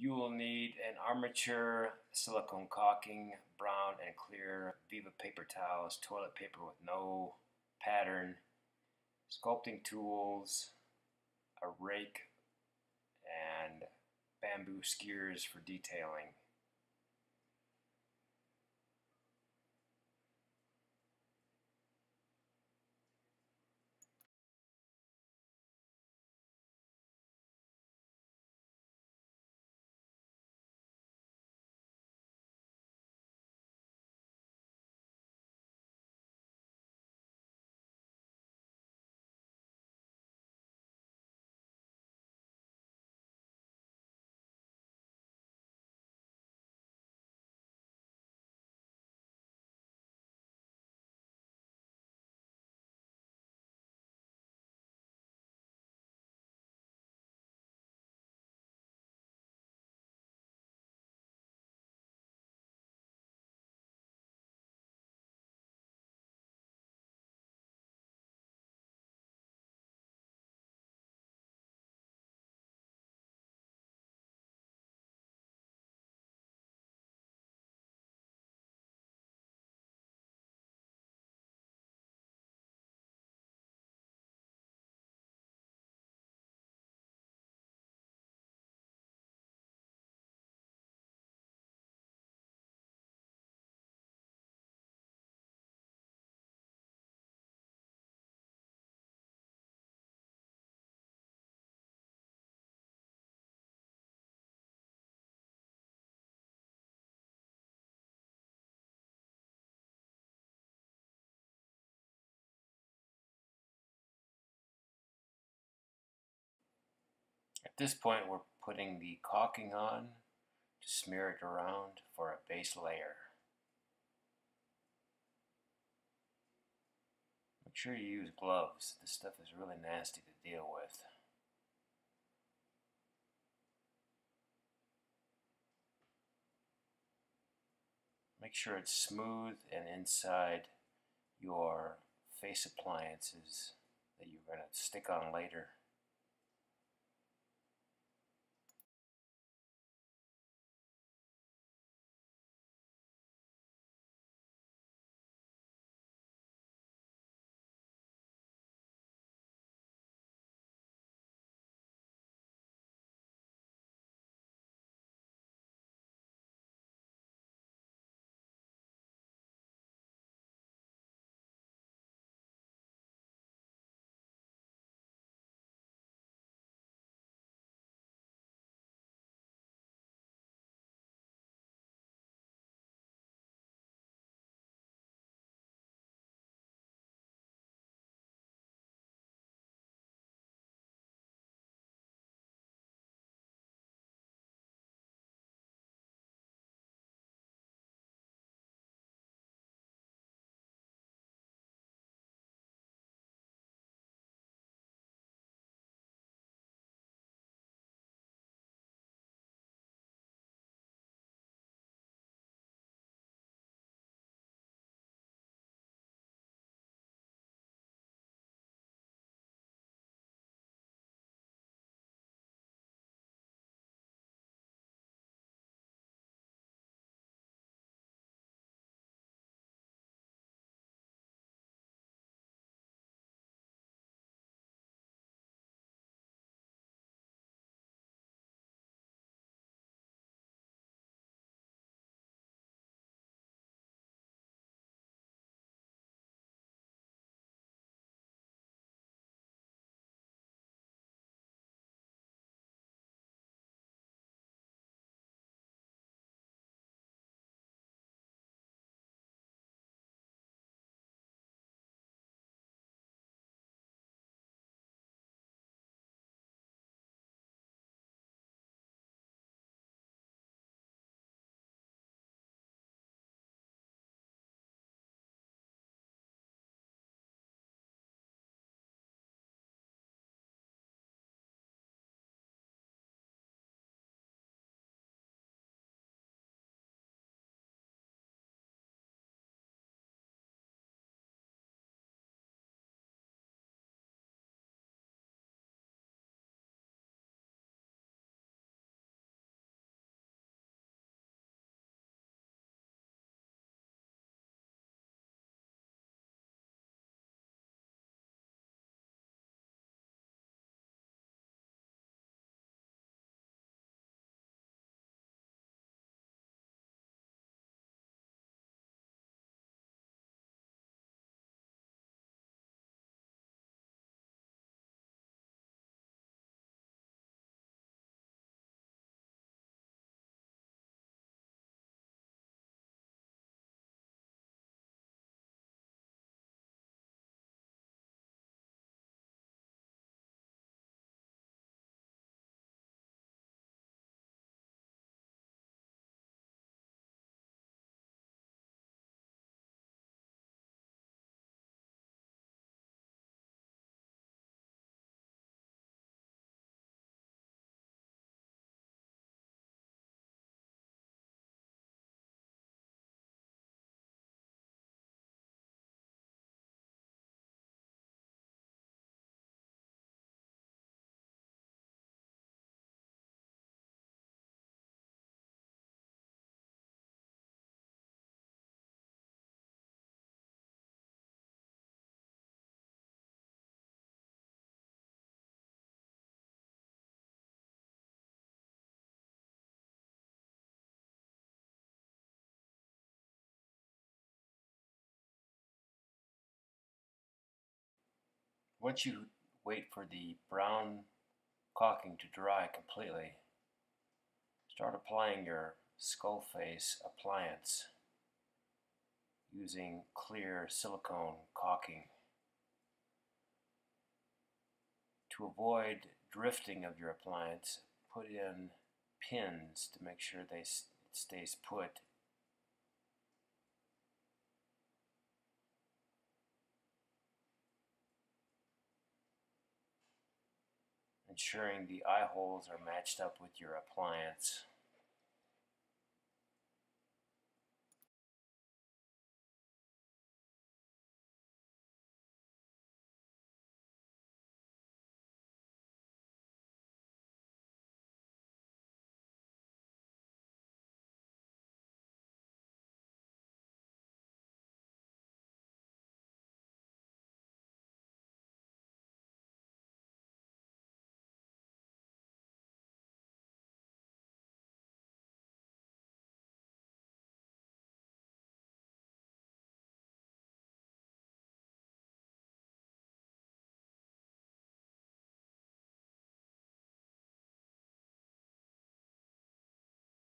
You will need an armature, silicone caulking, brown and clear Viva paper towels, toilet paper with no pattern, sculpting tools, a rake, and bamboo skewers for detailing. This point we're putting the caulking on to smear it around for a base layer. Make sure you use gloves. This stuff is really nasty to deal with. Make sure it's smooth and inside your face appliances that you're going to stick on later. Once you wait for the brown caulking to dry completely, start applying your skull face appliance using clear silicone caulking. To avoid drifting of your appliance, put in pins to make sure they it stays put ensuring the eye holes are matched up with your appliance.